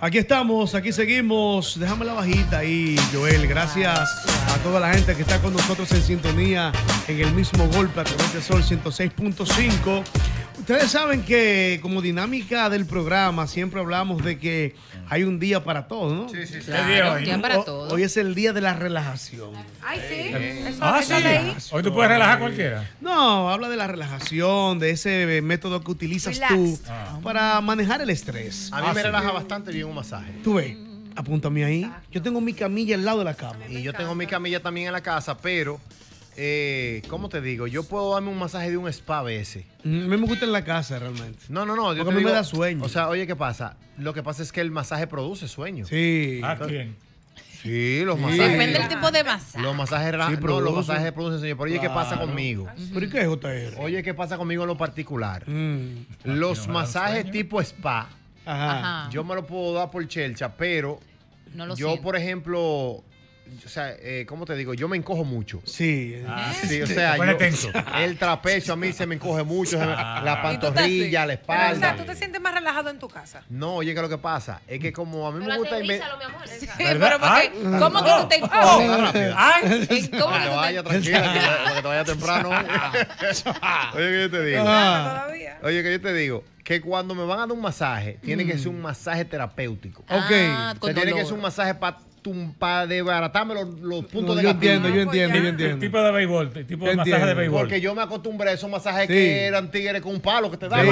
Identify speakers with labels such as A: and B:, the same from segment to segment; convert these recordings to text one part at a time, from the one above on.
A: Aquí estamos, aquí seguimos. Déjame la bajita ahí, Joel. Gracias a toda la gente que está con nosotros en sintonía en el mismo golpe a través de Sol 106.5. Ustedes saben que como dinámica del programa siempre hablamos de que hay un día para todo, ¿no?
B: Sí, sí, sí.
C: Claro, un día para todo.
A: Hoy es el día de la relajación.
D: Ay, sí. Eso,
E: Ah, sí. Hoy tú puedes relajar a cualquiera.
A: No, habla de la relajación, de ese método que utilizas
D: Relax.
A: tú
E: Ah.
A: para manejar el estrés.
B: A mí
E: Ah,
B: me
E: sí.
B: relaja bastante bien un masaje.
A: Tú ves, apúntame ahí. Yo tengo mi camilla al lado de la cama.
B: Y yo tengo mi camilla también en la casa, pero, eh, ¿cómo te digo? Yo puedo darme un masaje de un spa a veces.
A: A mí me gusta en la casa realmente.
B: No, no, no. yo
A: Porque a mí me da sueño.
B: O sea, oye, ¿qué pasa? Lo que pasa es que el masaje produce sueño.
A: Sí.
E: ¿A quién?
B: Sí, los
A: Sí.
B: masajes.
C: Depende del tipo de masaje.
B: Los masajes,
A: Sí,
B: no, los masajes producen sueño. Pero oye, ¿qué pasa conmigo?
A: ¿Pero qué es JR?
B: Oye, ¿qué pasa conmigo en lo particular?
A: Mm,
B: Los
E: no
B: masajes tipo spa,
A: Ajá.
C: Ajá.
B: yo me lo puedo dar por chelcha, pero
C: No lo
B: yo,
C: siento.
B: por ejemplo, o sea, eh, ¿cómo te digo? Yo me encojo mucho.
A: Sí.
E: Ah,
B: Sí, o sea, yo-
E: tenso.
B: el trapecio a mí se me encoge mucho,
E: Ah.
B: la
C: ¿Y tú
B: pantorrilla, la
D: Pero, o sea,
B: espalda.
D: tú te sientes más relajado en tu casa.
B: No, oye, que lo que pasa es que como a mí me gusta
C: pero porque. ¿cómo que tú te encoges?
B: rápido.
E: ¡Ay!
C: ¿En ¿Cómo que te
B: vaya tranquila, que, te vaya temprano. Oye, que yo te digo.
A: Ah.
D: Todavía.
B: Oye, que yo te digo que cuando me van a dar un masaje, tiene que ser un masaje terapéutico.
A: Ok.
C: Ah,
B: O
C: con
B: sea, tiene que ser un masaje para desbaratarme los, los puntos
A: No,
B: de
A: yo
B: gatillo.
A: entiendo, yo
D: pues
A: entiendo,
D: ya.
A: yo
E: El
A: entiendo.
E: tipo de béisbol, el tipo de
A: Yo
E: masaje de
A: entiendo.
E: béisbol.
B: Porque yo me acostumbré a esos masajes
A: Sí.
B: que eran tigres con un palo que te
E: De
B: daban.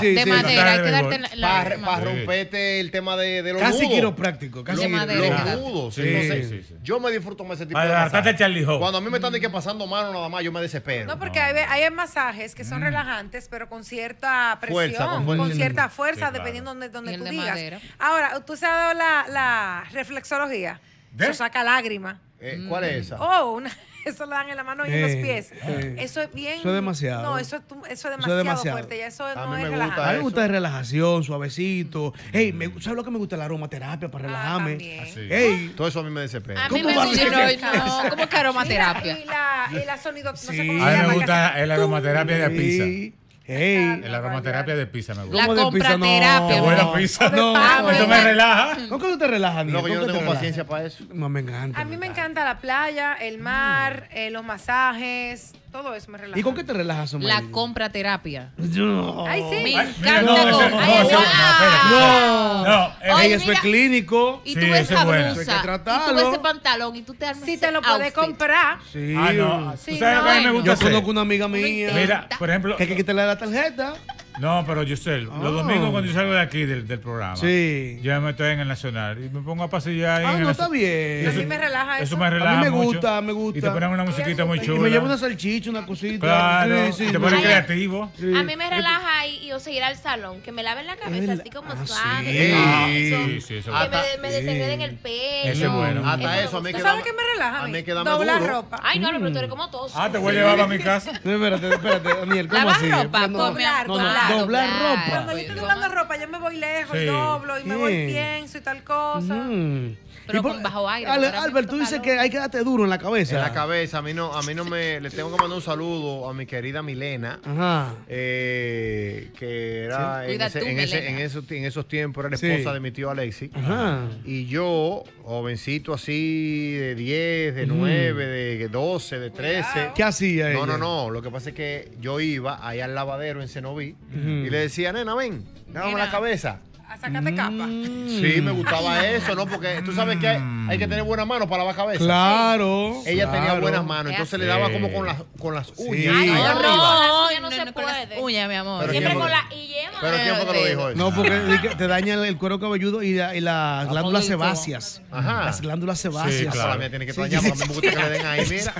A: sí,
C: de
A: sí, sí.
C: madera, hay que
E: de
C: darte
E: béisbol.
C: la,
B: Para
C: la-
E: Sí.
B: romperte el tema de, de los
A: Casi
B: nudos.
A: quiropráctico, casi
C: De
B: Los, los nudos.
A: Sí.
B: Entonces,
E: Sí, sí, sí.
B: yo me disfruto más ese tipo
E: Para
B: de
E: adaptarte
B: masaje.
E: al Charlie Hope.
B: Cuando a mí me están de que pasando mano nada más, yo me desespero.
D: No, porque hay, hay masajes que
C: Mm.
D: son relajantes, pero con cierta presión,
B: Fuerza, con
D: cierta fuerza, dependiendo de donde
C: el
D: tú
C: de
D: digas.
C: madera.
D: Ahora, ¿tú se has dado la, la reflexología?
E: ¿De?
D: Eso saca lágrimas.
B: Eh, ¿Cuál es esa?
D: Oh, una- eso lo dan en la mano y en los
A: Eh,
D: pies.
A: eh.
D: Eso es bien.
A: Eso es demasiado.
D: No, eso es, tu- eso es demasiado,
A: demasiado.
D: fuerte. Ya eso
B: A
D: no
B: mí
D: es
B: me
D: relajante.
A: A mí me gusta de relajación, suavecito. Hey, me, ¿sabes lo que me gusta? La aromaterapia para
D: Ah,
A: relajarme.
E: Así.
A: Hey,
B: Todo eso a mí me desespera.
F: A mí
A: ¿Cómo
F: me
A: va a
F: gusta.
A: ser?
C: Sí, no, no, ¿cómo que aromaterapia?
D: Y la, y la sonido, no sé cómo
E: A mí me gusta el aromaterapia de pizza.
A: Hey.
E: El aromaterapia de pizza me gusta.
C: La
A: ¿Cómo de pizza?
C: compraterapia,
A: No,
E: Buena
A: no.
E: pizza.
A: No,
E: Eso me relaja.
A: ¿Con qué tú te relajas?
B: No, que yo
A: ¿Con
B: no tengo paciencia para eso.
A: No, me encanta.
D: A mí me encanta la playa, el mar, eh, los masajes, todo eso me relaja.
A: ¿Y con qué te relajas, Omar?
C: La compraterapia.
A: No.
D: Ay, sí.
C: Me encanta
E: no, ese-
C: con-
E: no,
C: Ay,
E: ese- no.
A: No.
E: No,
C: Oye,
A: eso
C: mira.
A: es clínico.
C: Y
E: Sí,
C: tú ves
E: ese
C: esa
E: es bueno.
C: blusa.
A: Hay que
C: y tú
A: tratarlo.
C: ves ese pantalón y tú te armas
D: Si
C: ese
D: te lo puedes comprar.
A: Sí.
E: Ah, no.
D: Sí,
E: ¿Tú sabes
D: no,
E: que a mí me gusta
A: Yo
E: hacer?
A: conozco una amiga mía.
E: Mira, por ejemplo,
A: Que hay que quitarle la tarjeta.
E: No, pero yo sé, los
A: Ah.
E: domingos cuando yo salgo de aquí del, del programa,
A: Sí.
E: yo me meto en el Nacional y me pongo a pasear ahí
A: Ah,
E: en el
A: no, está bien.
E: Y
D: A mí me relaja eso.
E: Eso me
A: A
E: relaja
A: mí me
E: mucho.
A: gusta, me gusta.
E: Y te ponen una musiquita muy
A: Y
E: chula.
A: me llevo una salchicha, una cosita.
E: Claro,
A: Sí, sí,
E: y te
F: Ay,
E: creativo.
A: sí.
F: A mí me relaja y, y o sea, ir al salón, que me laven la cabeza
A: El-
F: así como
A: ah,
F: suave.
A: sí.
E: Ah,
F: eso.
E: sí, sí, eso
F: Que
E: es bueno.
F: me, me desenreden el pelo.
E: Ese es bueno.
B: Hasta eso a mí
F: gusta.
D: ¿Tú
B: que
D: sabes qué me relaja?
B: a
D: A
B: mí
D: mí?
B: que dame
D: Doblar
B: duro.
D: ropa.
F: Ay, no, pero tú eres como todos.
E: Ah, te voy a llevar a mi casa.
A: No, espérate, espérate, Daniel, ¿cómo así?
C: ropa,
D: doblar, doblar.
A: ropa.
D: Cuando yo estoy doblando ropa, yo me voy lejos
E: Sí.
D: y doblo y me voy pienso y tal cosa.
A: Mm.
C: Pero
A: Y por-
C: con bajo aire,
A: Ale- Albert, tú dices
C: calor.
A: que hay que darte duro en la cabeza.
B: En la cabeza, a mí no, a mí no me. Le tengo que mandar un saludo a mi querida Milena.
A: Ajá.
B: eh, que era
C: Sí.
B: en,
C: Cuida
B: ese-
C: tú,
B: en ese-
C: Milena.
B: en esos, en esos tiempos era la
A: Sí.
B: esposa de mi tío Alexi.
A: Ajá.
B: Y yo, jovencito así, de 10, de 9, de 12, de 13.
A: ¿Qué hacía ella?
B: No, no, no. Lo que pasa es que yo iba allá al lavadero en Cenoví y le decía, nena, ven, dame la cabeza.
D: A sacarte capa.
A: Mm.
B: Sí, me gustaba eso, ¿no? Porque tú sabes que hay, hay que tener buenas manos para lavar cabeza.
A: Claro.
B: Ella tenía
A: claro.
B: buenas manos,
C: Es
B: entonces le daba como con las, con las uñas.
A: Sí.
B: ahí
F: Ay, no,
B: arriba.
F: no, ya no se puede.
C: uñas, mi amor.
B: Pero
F: Siempre
B: ¿quién
F: con la y yema.
B: Pero ¿quién fue que lo dijo eso?
A: No, porque te daña el cuero cabelludo y, la- y las glándulas sebáceas.
B: Ajá.
A: Las glándulas sebáceas.
E: Sí, claro.
B: La mía tiene que dañar porque a mí me gusta que le den ahí, mira.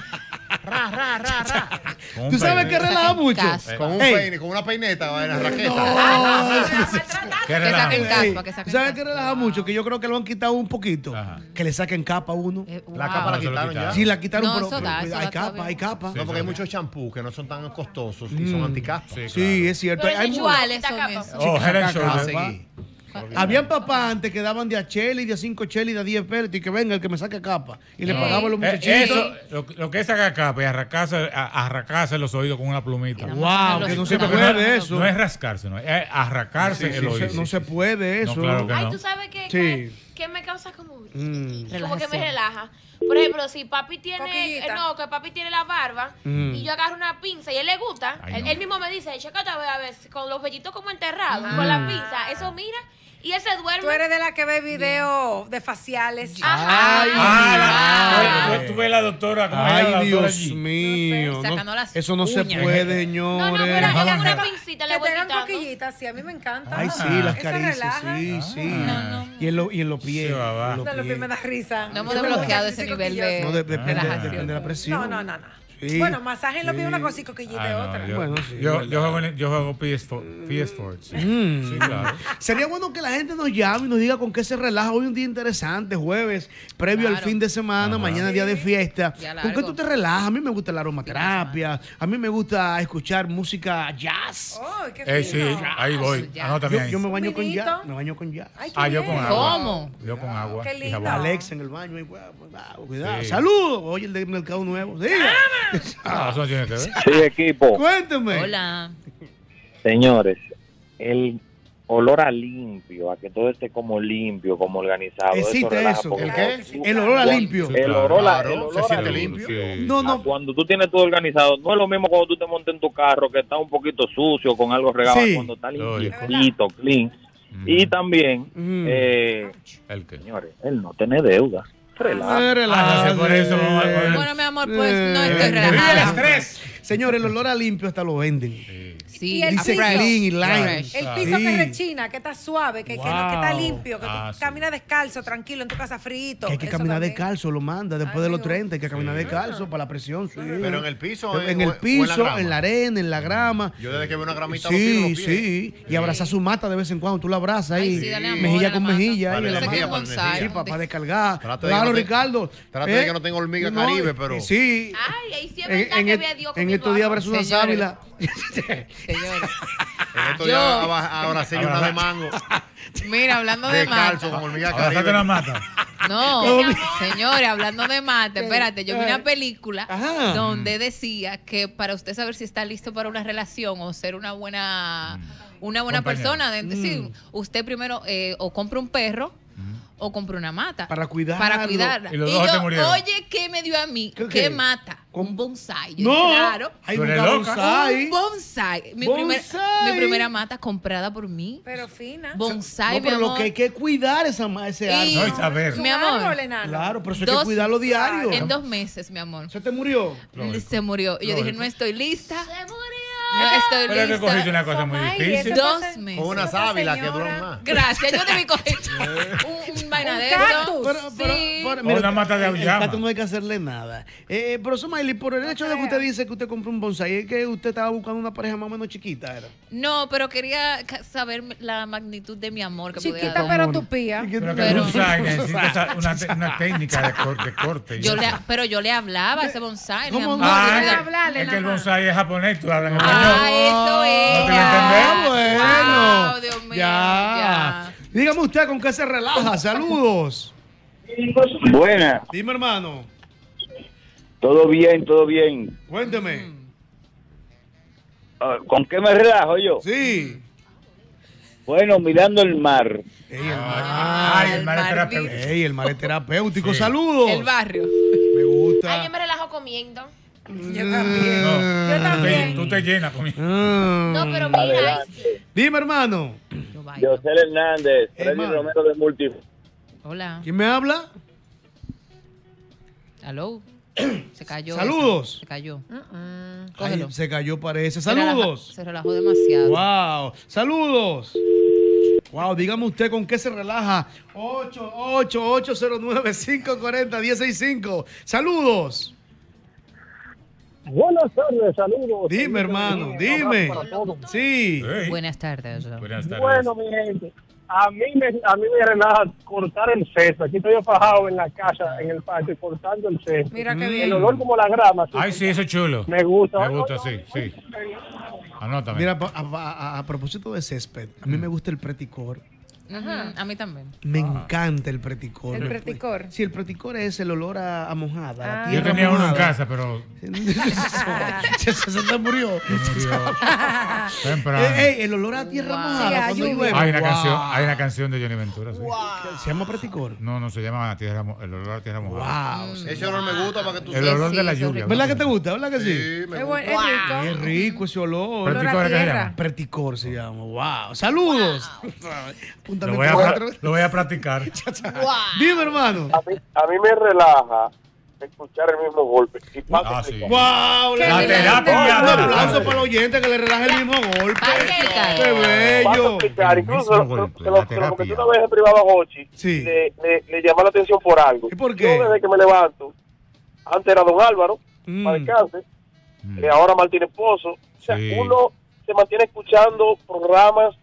B: Ra, ra, ra, ra.
E: Con un
A: ¿Tú sabes
E: peine.
A: que relaja mucho?
B: Con un peine, con una peineta, va en la raqueta.
E: ¿Qué
C: Que
E: relaja?
C: saquen
A: Ey,
C: caspa, que saquen
A: ¿Sabes qué relaja mucho? Que yo creo que lo han quitado un poquito.
E: Ajá.
A: Que le saquen capa a uno.
C: Eh,
B: La capa la quitaron ya.
A: Sí, la quitaron,
C: No,
A: pero, hay capa, hay capa.
E: Sí.
B: No, porque hay muchos champús que no son tan costosos y
A: Mm.
B: son anticaspa.
E: Sí,
A: es cierto. Hay
F: ese
A: mu-
F: chual,
C: ¿Cuáles
F: esta
C: son
F: capa.
C: esos?
E: Oh,
A: Habían papás antes que daban de a cheli, de a 5 cheli, de a 10 pesos y que venga el que me saque capa. Y le pagaban a los
E: Eh,
A: muchachitos.
E: eso, lo, lo que es sacar capa y arrancarse, a- arrancarse los oídos con una plumita.
A: Wow, que no se puede
E: no,
A: eso.
E: No es rascarse, no, es arrancarse
A: Sí,
E: el
A: no, se,
E: oído.
A: no se puede
E: No,
A: eso.
E: claro que
F: Ay,
E: no.
F: tú sabes que,
A: Sí.
F: que, que me causa como,
A: Mm.
F: como que me relaja. Por ejemplo, si papi tiene, eh, no, que papi tiene la barba
A: Mm.
F: y yo agarro una pinza y él le gusta,
E: Ay,
F: él,
E: no.
F: él mismo me dice, chécate a ver, a ver, con los vellitos como enterrados,
A: Ah.
F: con la pinza, eso mira, y él se duerme.
D: Tú eres de la que ve videos de faciales.
F: Ajá.
A: Ay,
E: Ah,
A: ay.
E: la- tú, ves la doctora, ¿cómo se llama la
A: Ay,
E: doctora
A: Dios
E: allí?
A: mío.
C: No sé,
A: no,
C: sacando las
A: eso no se puede,
F: No,
A: señores.
F: no, mira,
E: Vamos
F: él hace una pincita, le voy
D: coquillitas, sí, a mí me encanta.
A: Ay, sí, las caricias,
D: relaja.
A: sí, sí.
E: Ah.
A: Y en, lo, y en los pies. Los
D: los me da risa.
C: No hemos desbloqueado ese nivel de
A: No,
C: relajación.
A: depende de la presión.
D: No, no, no, no.
A: Sí.
D: Bueno, masaje en los pies
A: Sí.
D: una cosa y coquillita
E: Ah, no,
D: otra.
E: yo,
A: Bueno, sí,
E: yo, juego, en- yo juego PS4. PS4 sí.
A: Mm.
E: Sí, claro.
A: Sería bueno que la gente nos llame y nos diga con qué se relaja. Hoy un día interesante, jueves, previo al fin de semana,
E: Ajá.
A: mañana día de fiesta. ¿Con qué tú te relajas? A mí me gusta la aromaterapia, a mí me gusta escuchar música jazz.
D: Oh, qué
E: Eh, sí, ahí voy.
C: Ya.
E: Anótame
A: Yo, yo me baño con jazz, me baño con jazz.
D: Ay,
E: Ah, yo con agua.
C: ¿Cómo?
E: Yo con agua.
D: Qué lindo.
A: Alex en el baño, cuidado.
E: Sí.
A: Saludos. Oye, el de Mercado Nuevo. Diga.
E: Ah, eso no tiene que ver.
G: Sí, equipo.
A: Cuénteme.
C: Hola.
G: Señores, el olor a limpio, a que todo esté como limpio, como organizado.
A: Existe eso.
B: ¿El qué?
A: El olor a limpio.
E: Sí,
G: El
E: claro.
G: olor, a,
B: Claro,
G: el
B: se
G: olor a
B: siente
G: limpio.
B: limpio.
A: No, no.
G: Cuando tú tienes todo organizado, no es lo mismo cuando tú te montas en tu carro que está un poquito sucio, con algo regado,
A: Sí.
G: cuando está limpiecito, clean.
E: Mm.
G: Y también,
A: Mm.
G: eh,
E: ¿El qué?
G: señores, él no tiene deuda. Relaja.
A: Eh,
E: Ah, no sé, por eso
A: relájate.
E: poner-
C: Bueno, mi amor, pues no estoy
A: eh,
C: relajada.
E: estrés.
A: Señores, el olor a limpio hasta lo venden.
E: Sí.
C: Sí,
D: Y el
A: Dice
D: piso.
A: clean y lime.
D: El
E: Ah.
D: piso
A: Sí.
D: que rechina, que está suave, que, que no- que está limpio, que
E: Ah,
D: tú caminas descalzo, tranquilo, en tu casa frito.
A: Que hay que
D: Eso
A: caminar
D: también.
A: descalzo, lo manda después
D: Ay,
A: de los
D: amigo.
A: 30, hay que caminar
E: Sí.
A: descalzo para la presión. sí.
B: Pero en el piso.
A: En,
B: o-
A: el piso, en la arena, en la grama.
B: Yo desde que veo una gramita
A: Sí,
B: los pies.
A: sí. Y abrazar su mata de vez en cuando. Tú la abrazas ahí. Mejilla con mejilla. Sí, para descargar. Claro, Ricardo.
B: trate de que no tenga hormiga caribe, pero-
A: Sí.
F: Ay, ahí sí es
A: En,
F: verdad
A: en
F: que
A: et-
F: ve a Dios
A: estos días abrazas una
C: Señores.
A: sábila.
C: Señores.
B: En estos
C: Yo-
B: días aba- abracé yo una de mango.
C: Mira, hablando de
B: Descalzo
C: mata.
B: con hormiga
E: la mata.
C: No, señores, hablando de mate, espérate, yo vi una película
A: Ajá.
C: donde decía que para usted saber si está listo para una relación o ser una buena una buena
E: Compañero.
C: persona, de- sí,
A: Mm.
C: usted primero eh, o compra un perro o compra una mata.
A: Para cuidarlo.
C: Para cuidarla.
E: Y los dos
C: yo,
E: te murieron.
C: oye, ¿qué me dio a mí?
A: ¿Qué,
C: ¿Qué,
A: qué?
C: mata?
A: ¿Cómo?
C: Un bonsai. Yo
A: No.
C: dije, Claro.
A: Hay un bonsai.
C: Un bonsai. Mi, primer-
A: Bonsai.
C: mi primera mata comprada por mí.
D: Pero fina.
C: Bonsai,
A: No, pero
C: mi
A: lo que hay que cuidar esa, ese
C: Y-
E: No,
A: árbol.
E: y saber.
C: Mi amor.
D: árbol.
A: Claro, pero eso hay que
C: Dos-
A: cuidarlo diario.
C: En dos meses, mi amor.
A: ¿Se te murió?
E: Lógico.
C: Se murió. Y yo dije, no estoy lista.
F: Se murió.
C: No estoy
E: Pero es que cogiste
C: lista.
E: una cosa muy difícil.
C: Dos meses.
B: Con una sábila que duran más.
C: Gracias, yo debí coger un, un vaina de
D: cactus.
C: eso.
A: Pero,
E: O una mata de auyama.
A: gato no hay que hacerle nada. Eh, pero Somaili, por el hecho de que usted dice que usted compró un bonsai, es que usted estaba buscando una pareja más o menos chiquita, ¿era?
C: No, pero quería saber la magnitud de mi amor que podía
D: Chiquita, pero
A: Amor.
D: tupía.
A: ¿Y qué
E: Pero que el
C: Pero-
E: bonsai necesita una, técnica de, cor- de corte.
C: Yo le, pero yo le hablaba a ese bonsai. mi
A: ¿Cómo
C: amor,
A: no?
C: yo
E: Ah, es,
D: hablarle
E: es que el bonsai es japonés, tú hablas en
C: Ah, eso es.
E: ¿No
A: Ah, bueno.
C: Wow, Dios mío,
A: ya.
C: ya.
A: Dígame usted con qué se relaja. Saludos.
G: Buena,
A: Dime, hermano.
G: todo bien, todo bien.
A: Cuénteme.
G: Ah, ¿Con qué me relajo yo?
A: Sí.
G: Bueno, mirando el mar.
A: Ey, el mar.
E: Ay, el mar es
C: Mar
E: terapéutico.
A: Ey, el mar es terapéutico.
E: Sí.
A: Saludos.
C: El barrio.
A: Me gusta.
F: Ay, yo me relajo comiendo.
D: Yo también.
E: No,
D: Yo
E: tú te,
D: también.
E: tú te llenas conmigo.
F: No, pero mira.
A: Dime, hermano.
G: José Hernández, Freddy
A: Hermano.
G: Romero de Multi.
C: Hola.
A: ¿Quién me habla?
C: Hello. Se cayó.
A: Saludos.
C: Se cayó.
A: Ay,
C: Cógelo.
A: se cayó, parece.
C: Se relaja-
A: Saludos.
C: Se relajó demasiado.
A: Wow. Saludos. Wow, dígame usted con qué se relaja. 88809-540-165. Saludos.
H: Buenas tardes, saludos.
A: Dime, hermano, dime. Sí.
C: Buenas tardes.
E: Buenas tardes.
H: Bueno, mi gente, a mí me, a mí me relaja cortar el césped. Aquí estoy fajado en la casa, en el patio, cortando el césped.
D: Mira qué
H: El
D: bien.
H: olor como la grama. sí,
E: Ay, sí, eso es chulo.
H: Me gusta.
E: Me gusta, sí, sí. Anótame.
A: Mira, a, a- a propósito de césped, a mí me gusta el preticor.
C: Ujú, A mí también.
A: Me encanta el preticor.
D: El preticor.
A: Sí, el preticor es el olor a, a mojada.
D: Ah.
E: Yo tenía uno en casa, pero
A: se, se, se murió.
E: murió temprano.
A: Ey, ey, el olor a tierra
C: Wow.
A: mojada
D: Sí, a
A: cuando
D: lluvia.
A: llueve.
E: Hay una,
A: Wow.
E: canción, hay una canción de Johnny Ventura. sí.
A: Se llama preticor.
E: No, no se llama tierra, el olor a tierra mojada.
A: Wow.
B: Ese olor me gusta para que tú
E: El
C: Sí,
E: olor
C: sí,
E: de la lluvia.
A: ¿Verdad que te gusta? ¿Verdad que sí?
B: Sí, me
D: Es,
B: gusta.
D: es rico.
A: Qué rico ese olor.
E: Preticor, ¿qué se llama?
A: Preticor se llama. Wow. Saludos.
E: Lo voy, a, pra- lo voy a practicar.
A: Dime, hermano.
H: A mí, a mí me relaja escuchar el mismo golpe. Y
E: Ah, sí.
A: Wow.
E: La terapia.
A: Un
E: la
A: aplauso para el oyente que le relaje el mismo golpe. Qué bello.
H: explicar. Incluso lo-
E: golpe,
H: lo, comenté una vez en privado a Hochi.
A: Sí.
H: Le, le, le llamó la atención por algo.
A: ¿Y por qué?
H: Yo desde que me levanto, antes era Don Álvaro,
A: Mm.
H: para descanse,
E: Mm.
H: eh, ahora Martínez Pozo. O sea,
E: Sí.
H: uno se mantiene escuchando programas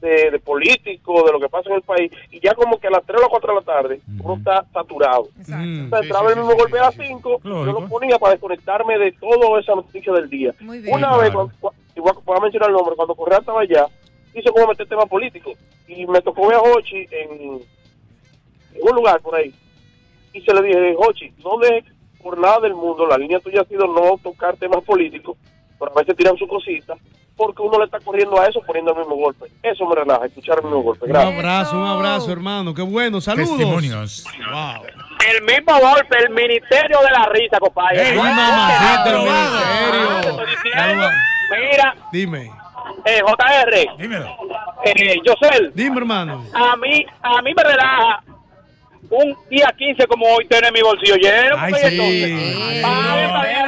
H: de, de políticos, de lo que pasa en el país, y ya como que a las 3 o las 4 de la tarde, uno está saturado.
D: Exacto.
A: Mm.
H: Entonces,
B: Sí,
H: entraba
B: sí,
H: el mismo
B: sí,
H: golpe
B: sí,
H: a las
B: sí, sí.
H: 5, yo lo ponía para desconectarme de toda esa noticia del día.
D: Muy bien.
H: Una
E: Claro.
H: vez, cuando, cua- igual voy a mencionar el nombre, cuando Correa estaba allá, hizo como meter tema político. Y me tocó ver a Hochi en, en un lugar por ahí. Y se le dije, Hochi, no dejes por nada del mundo, la línea tuya ha sido no tocar temas políticos, pero a veces tiran su cosita, porque uno le está corriendo a eso poniendo el mismo golpe. Eso me relaja, escuchar el mismo golpe.
A: Un abrazo, un abrazo, hermano. Qué bueno. Saludos.
E: Testimonios.
A: Wow.
H: El mismo golpe, el Ministerio de la Risa, compadre.
A: El ministerio.
H: Mira,
A: Dime.
H: eh, JR,
E: Dímelo.
H: eh, Yosel,
A: Dime, hermano.
H: a mí, a mí me relaja un día 15 como hoy tener mi bolsillo lleno.
A: Ay, sí.
C: Ay,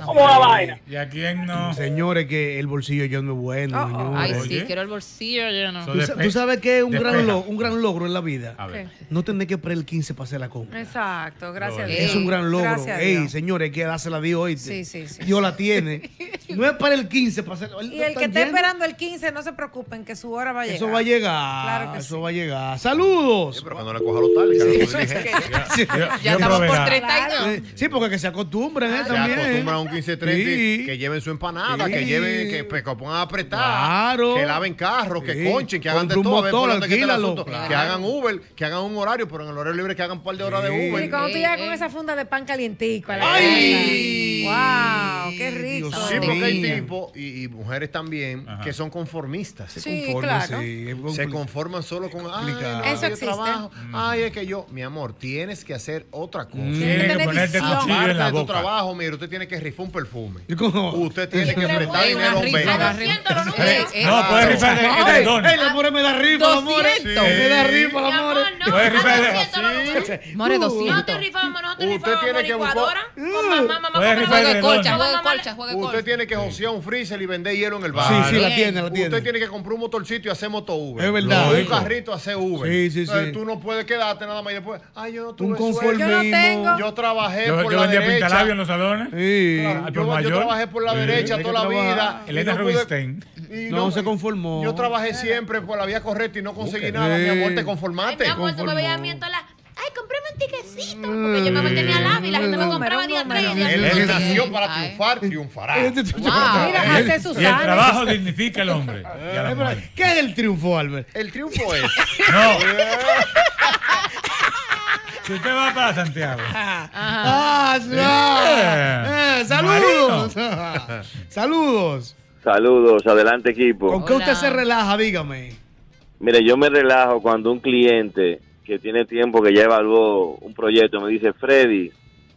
E: no.
H: como la vaina.
E: ¿Y a quién no?
A: Señores, que el bolsillo yo no es bueno,
D: Oh, oh.
C: Ay, sí, quiero el bolsillo lleno.
E: So-
A: ¿Tú, sabes que es un gran,
E: despeja.
A: lo- un gran logro en la vida?
E: A ver.
A: No tener que esperar el 15 para hacer la compra.
D: Exacto, gracias a. Dios.
A: Es un gran logro.
D: Gracias a
A: Ey,
D: Dios.
A: señores, hay que dársela a Dios hoy.
D: Sí, sí, sí.
A: Dios la tiene. No es para el 15 para hacer.
D: Y el que esté esperando el 15, no se preocupen, que su hora va a llegar.
A: Eso va a llegar.
D: Claro que
A: eso
D: sí.
A: va a llegar. Saludos.
B: Sí, pero que no le coja los tales, que no.
E: Yo-
C: Ya
E: yo
C: estamos por
E: proveerá.
C: 32.
A: Eh, Sí, porque que se acostumbran eh,
B: Se
A: también.
B: acostumbran a un 15-30
A: Sí.
B: que lleven su empanada, que lleven, que, pues, que pongan a apretar,
A: Claro.
B: que laven carros, que
A: Sí.
B: conchen, que hagan de todo. a ver por
A: motor,
B: que.
A: Claro.
B: Que hagan Uber, que hagan un horario, pero en el horario libre que hagan un par de horas de. Uber.
D: Y cuando tú llegas con esa funda de pan calientico a la
A: ¡Ay!
D: casa. ¡Wow! ¡Qué rico!
A: Dios
B: Sí, porque hay tipos y, y mujeres también
E: Ajá.
B: que son conformistas.
D: Claro.
A: sí, es
B: Se conforman solo con ay, no,
D: Eso existe.
B: trabajo. Ay, es que yo, mi amor, tienes que hacer otra cosa.
A: Mm.
D: Tiene que
E: ponerte cuchillo
B: Aparte
E: en la
B: de tu
E: boca.
B: trabajo, mire, usted tiene que rifar un perfume.
A: ¿Y cómo?
B: Usted tiene que prestar dinero a
C: una
B: un
C: rifa,
B: vende.
C: una
F: A
C: rifa.
F: 200 los números.
E: No, puedes rifar de don.
A: ey, la more me da rifa, la.
C: 200.
A: Me da rifa, la
F: amor, no, a
E: rifar de-
F: 200 los números.
C: More
A: Uh.
C: 200.
F: Nosotros rifamos, nosotros
B: Usted
F: rifamos
B: tiene que buscar-
F: licuadora con mamá, mamá,
E: Puedes
F: mamá,
E: rifar
C: Juego
E: de
C: de
E: don.
C: colcha, de
B: Usted tiene que josear un freezer y vender hielo en el
A: Sí,
B: bar.
A: sí, la
C: Bien.
A: tiene, la tiene.
B: Usted tiene que comprar un motorcito y hacer moto Uber.
A: Es verdad.
B: Un carrito hacer Uber.
A: Sí, sí, sí.
B: Entonces, Tú no puedes quedarte nada más y después, ay, yo no tuve
A: conformismo.
D: Yo no tengo.
B: Yo trabajé
E: Yo,
B: por
E: yo
B: la
E: vendía
B: derecha.
E: pintalabios en los salones.
A: Sí.
B: Yo, yo trabajé por la
E: Sí.
B: derecha
A: que
B: toda la vida.
E: Elena
B: no
E: Rubinstein.
B: y
A: No, se conformó.
B: Yo trabajé siempre por la vía correcta y no conseguí
A: Ok.
B: nada. Mi amor, te conformaste.
F: mi amor, tú me veías a mí en todas las- Ay, cómprame un tiquecito. Porque yo me mantenía al lado y la gente me compraba día
D: número.
F: 3 y día
B: El que
F: cinco.
B: nació para triunfar, triunfará.
A: Este
C: Wow.
D: Mira, hace sus
E: Y el trabajo dignifica al hombre. la
A: Eh. ¿Qué es el triunfo, Albert?
B: El triunfo es.
E: No. Si usted va para Santiago.
A: Ah, sí, ah, eh, saludos. saludos.
G: Saludos, adelante equipo.
A: ¿Con qué usted
C: Hola.
A: se relaja? Dígame.
G: Mire, yo me relajo cuando un cliente que tiene tiempo que ya evaluó un proyecto me dice, Freddy,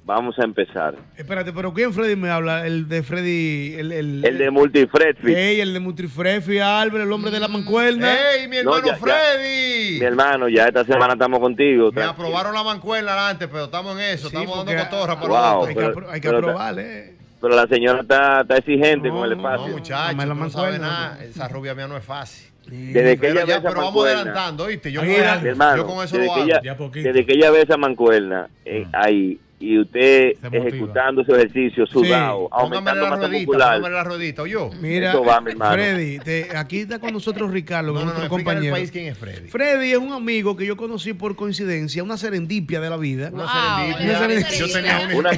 G: vamos a empezar.
A: Espérate, pero ¿quién Freddy me habla? El de Freddy. El, el,
G: El de Multifredfit.
A: Ey, el de Mutrifrefi, Albert, el hombre de la mancuerna.
B: ¡Ey, mi
G: No,
B: hermano
G: ya.
B: Freddy!
G: Mi hermano, ya esta semana estamos contigo.
B: Me
G: tranquilo.
B: aprobaron la mancuela antes, pero estamos en eso.
A: Sí,
B: estamos dando cotorra para
G: Wow.
A: hay, que, hay que
G: pero-
A: aprobarle.
G: Pero la señora está, está exigente
A: No,
G: con el
A: no,
B: No,
G: espacio.
A: la
B: tú no sabes
A: mancuerna,
B: nada.
A: no.
B: Esa rubia mía no es fácil.
G: Desde que ella ve
B: ya,
G: esa
B: pero vamos
G: mancuerna,
B: adelantando, ¿oíste? Yo,
G: hermano,
B: yo con eso
G: desde,
B: lo
G: que
B: hago.
G: ella,
E: Ya poquito.
G: desde que ella ve esa mancuerna eh, ahí y usted ejecutando su ejercicio sudado,
B: Póngame
G: aumentando
B: la
G: masa
B: ruedita,
G: muscular.
B: la ruedita, ¿o yo?
A: Mira,
G: Eso va, mi hermano.
A: Freddy, te- aquí está con nosotros Ricardo,
B: No, no, no,
A: nuestro
B: al
A: compañero.
B: país quién es Freddy.
A: Freddy es un amigo que yo conocí por coincidencia, una serendipia de la vida.
B: Una
C: Wow,
B: serendipia.
A: una
B: Yo tenía una
G: Una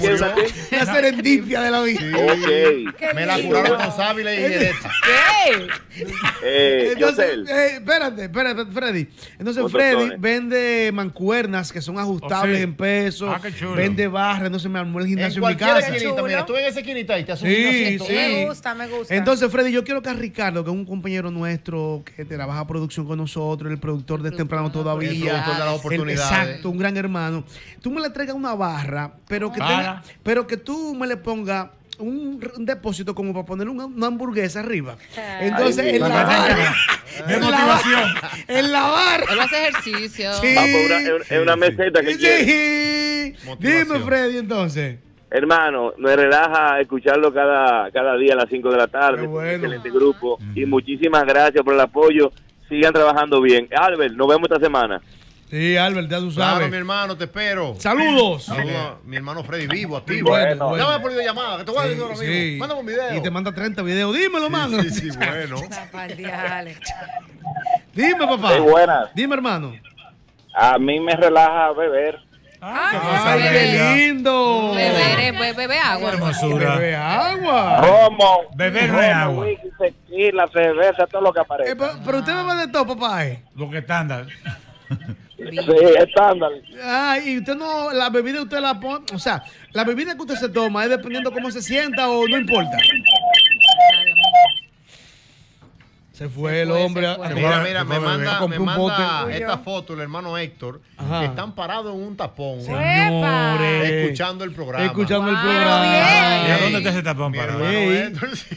G: una
A: serendipia de la vida.
G: Ok.
D: Qué
B: Me la curaron con sábila y derecha.
C: ¿Qué?
G: Eh,
A: Entonces, eh, espérate, espérate, Freddy. Entonces, Freddy vende mancuernas que son ajustables
E: Oh, sí.
A: en peso.
E: Ah, qué chulo.
A: Vende barra, entonces me armó el
B: En
A: gimnasio en, mi
B: cualquier
A: casa.
B: esquinita, mira, tú en esa esquinita y te haces un
A: Sí, sí.
D: Me gusta, me gusta.
A: Entonces, Freddy, yo quiero que a Ricardo, que es un compañero nuestro que trabaja producción con nosotros, el productor de Temprano Todavía.
B: El productor de las
A: el-
B: oportunidades.
A: exacto, un gran hermano. Tú me le traigas una barra, pero que, tenga- pero que tú me le pongas un, un depósito como para poner una, una hamburguesa arriba. Entonces,
G: Ay,
A: en la barra.
E: De
A: en la
E: motivación.
A: barra- En la barra.
C: Él hace ejercicio.
A: Sí.
G: va por una, es- es una meseta que quiere.
A: Sí.
B: Motivación.
A: Dime, Freddy, entonces.
G: Hermano, me relaja escucharlo cada, cada día a las 5 de la tarde.
A: Qué bueno.
G: Excelente grupo. Y muchísimas gracias por el apoyo. Sigan trabajando bien. Albert, nos vemos esta semana.
A: Sí, Albert, ya tú
B: Claro,
A: sabes.
B: mi hermano, te espero.
A: Saludos.
B: Saludos a mi hermano Freddy vivo, activo.
A: Bueno, bueno.
B: Llámame por videollamada, que te voy a decir ahora mismo.
A: Sí.
B: Mándame un video.
A: Y te manda 30 videos. Dímelo, mano.
B: Sí, sí, bueno.
A: Dime, papá.
I: Sí, buenas.
A: Dime, hermano.
I: A mí me relaja beber.
E: Ah, qué
C: Ay,
A: qué lindo.
C: Beber, bebe
E: Qué
C: agua.
E: hermosura.
A: Bebe agua.
I: Romo.
E: Beber no agua.
I: tequila, cerveza, todo lo que
A: Eh,
I: aparece.
A: pero, pero usted bebe de todo, papá. eh.
E: Lo que estándar.
I: Sí, estándar.
A: Ay, y usted no, la bebida usted la pone, o sea, la bebida que usted se toma es dependiendo cómo se sienta o no importa. Se fue el
C: fue,
A: hombre.
C: fue.
B: Mira, mira, me manda, me manda
A: bote.
B: esta foto el hermano Héctor,
A: Ajá.
B: que están parados en un tapón,
A: Señores.
B: escuchando el programa.
A: Escuchando el programa.
E: ¿Y a dónde está ese tapón
B: Mi
E: parado?
B: sí,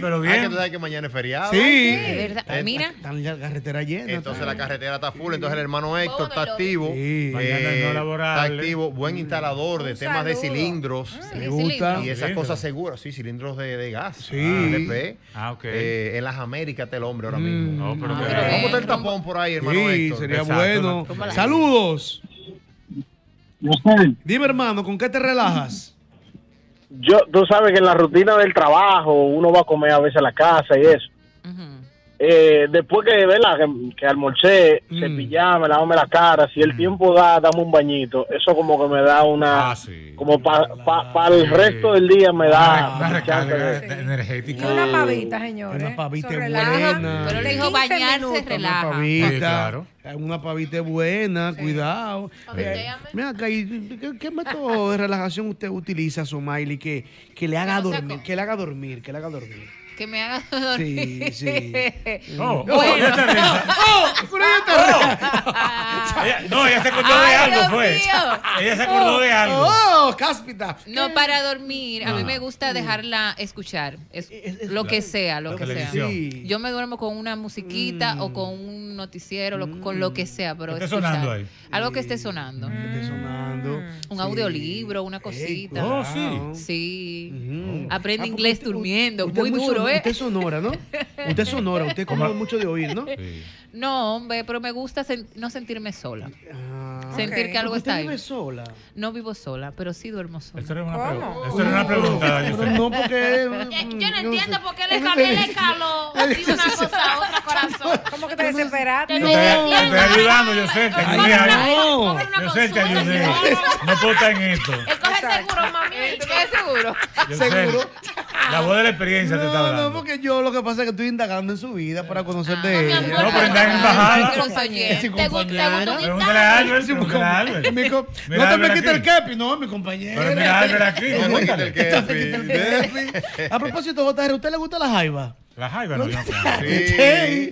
E: pero
B: Ah,
E: bien.
B: que tú sabes que mañana es feriado.
A: Sí.
C: De verdad.
B: Eh,
C: Mira,
A: Están ya la carretera llena.
B: Entonces la carretera está full, entonces el hermano Héctor está activo.
A: Sí.
E: Mañana
B: eh,
E: no
B: está activo, buen instalador de temas de cilindros.
A: Me
C: sí,
A: gusta.
C: cilindro.
B: Y esas cosas seguras, sí, cilindros de, de gas.
A: Sí.
B: LP.
E: Ah, ok.
B: Eh, en las Américas está el hombre ahora
A: Mm.
B: mismo.
E: No, pero
C: Ah, pero
E: bien.
B: ¿Cómo está el
C: Bien.
B: tapón por ahí, hermano
A: Sí,
B: Héctor?
A: sería
E: Exacto,
A: bueno.
C: ¿Cómo la-
A: Saludos.
I: No.
A: Dime, hermano, ¿con qué te relajas?
I: Yo, tú sabes que en la rutina del trabajo uno va a comer a veces a la casa y eso.
C: Ujú.
I: Eh, después que, ¿verdad? que, que almorcé,
A: Mm.
I: cepillarme, lavarme la cara, si el tiempo da, dame un bañito. Eso como que me da una...
E: Ah, sí.
I: Como para el
E: Sí.
I: resto del día me
E: Una,
I: da...
E: una
I: chance de-
E: recarga energética.
D: Y una pavita, señores.
A: Una pavita buena.
C: Pero le dijo
D: 15
C: bañarse, relaja.
A: Una pavita.
E: Sí, claro.
A: Una pavita buena, cuidado.
F: Pavitéame.
A: Mira acá, ¿y ¿qué, qué método de relajación usted utiliza, Somaili, que, que le haga
C: no
A: dormir, que le haga dormir, que le haga dormir?
C: Que me haga dormir.
A: Sí, sí.
E: Oh,
C: Bueno.
E: risa.
A: ¡Oh! Pero ella está
E: Ella- no, ella se acordó de algo,
C: Dios
E: fue.
C: mío.
E: Ella se acordó de algo.
A: ¡Oh! ¡Cáspita!
C: No, para dormir, a mí me gusta dejarla escuchar, es-
A: Es- es-
C: lo que sea, lo que sea.
E: televisión.
C: Yo me duermo con una musiquita o con un noticiero, lo- con lo que sea, pero
E: ¿Qué está
C: escuchar.
E: sonando ahí?
C: Algo que esté sonando.
A: Que esté sonando.
C: Un
A: Sí.
C: audiolibro, una cosita.
E: Oh,
A: cuidado.
C: Sí.
A: Ujú.
C: Aprende
A: Ah, porque
C: inglés
A: usted-
C: durmiendo,
A: usted
C: muy duro,
A: son-
C: ¿eh?
A: Usted es sonora, ¿no? Usted es sonora, usted come
E: ¿Cómo?
A: mucho de oír, ¿no?
E: Sí.
C: No, hombre, pero me gusta sen- no sentirme sola.
A: Ah,
C: Sentir que algo
A: porque
C: está
A: usted vive
C: ahí.
A: sola.
C: No vivo sola, pero sí duermo sola.
E: Esto era una,
D: ¿Cómo?
E: pregunta. Esto era una pregunta.
A: Pero
E: Yusef.
A: no porque...
F: Yo, yo no entiendo por qué le cambié el escalo de una cosa a otra corazón.
D: ¿Cómo que te desesperaste?
F: Te
E: Yo te, te estoy ayudando, yo sé, te
A: Ay,
E: ayudé ahí.
A: no.
F: Cobra una
E: Yo sé, te ayudé.
F: No, no, no.
E: No puedo estar en esto.
F: Él coge seguro, mami.
C: ¿Tú estás seguro?
E: Yo
A: Seguro.
E: sé. La voz de la experiencia te está
A: No,
E: hablando.
A: no, porque yo lo que pasa es que estoy indagando en su vida para conocer
C: Ah,
A: de ella.
E: No, pero está en embajada.
F: ¿Te gusta te
A: compañera.
F: gusta un
E: Pregúntale a Albert. Pregúntale a Albert.
A: no te me quites el kepi, no, mi compañera.
E: Pero mira a Albert aquí.
B: No, no quita
E: pregúntale.
B: el kepi.
A: A propósito, JR, ¿a usted le gusta la jaiba?
E: La jaiba no, yo no.
B: Sí,
A: Sí.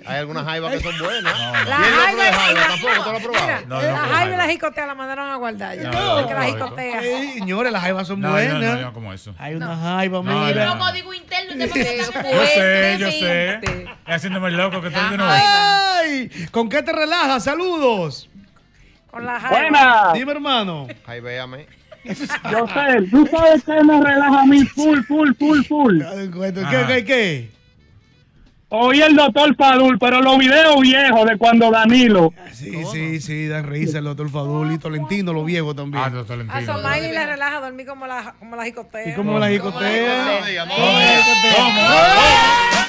B: hay algunas jaivas que son buenas.
E: No,
D: La
B: ¿Y el otro
D: jaiba
B: de
D: y
B: jaiba
D: la-
B: tampoco? ¿Tú lo has probado?
D: Mira,
E: No, no,
D: la
E: no,
D: jaiba y la jicotea la mandaron a guardar ya.
E: No,
D: porque la
E: no,
D: jicotea.
A: Señores, las jaivas son
E: No, yo no,
A: buenas.
E: yo no como eso.
A: Hay una jaiba,
E: No,
A: mira.
E: yo
F: Un código interno.
E: Yo sé, yo sé. Estoy haciéndome el loco que estoy de nuevo.
A: ¡Ay! ¿Con qué te relajas? Saludos.
D: Con la jaiba.
I: Buena.
A: Dime, hermano.
B: Véame.
I: Yo sé, tú sabes que me relaja a mí full, full, full, full.
A: ¿Qué, qué, qué?
J: Oí el doctor Fadul, pero los videos viejos de cuando Danilo.
A: Sí, sí, sí, dan risa el doctor Fadul y Tolentino, lo viejo también.
E: Ah, doctor
D: A Somaili le relaja dormir como la, como la jicotea.
A: ¿Y cómo la jicotea?
D: jicotea.
A: ¿Cómo la jicotea?